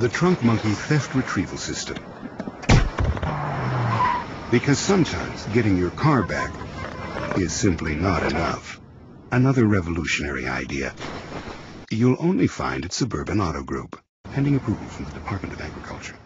the Trunk Monkey Theft Retrieval System. Because sometimes getting your car back is simply not enough. Another revolutionary idea. You'll only find at Suburban Auto Group, pending approval from the Department of Agriculture.